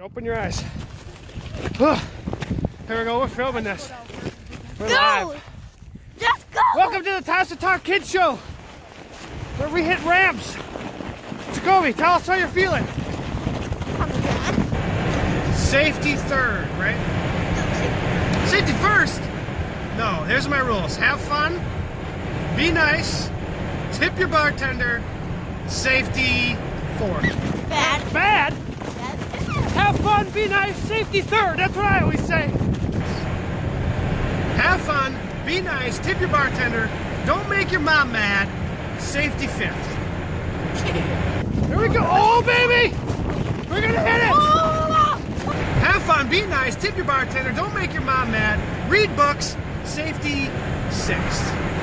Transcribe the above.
Open your eyes. Here we go, we're filming this. We're Go! live. Just go! Welcome to the Tasha Talk Kids Show, where we hit ramps. Jacoby, tell us how you're feeling. I'm good. Safety third, right? Safety first. No, here's my rules. Have fun, be nice, tip your bartender, safety fourth. Bad? Bad. Have fun, be nice, safety third. That's what I always say. Have fun, be nice, tip your bartender, don't make your mom mad, safety fifth. Here we go. Oh, baby! We're gonna hit it! Have fun, be nice, tip your bartender, don't make your mom mad, read books, safety sixth.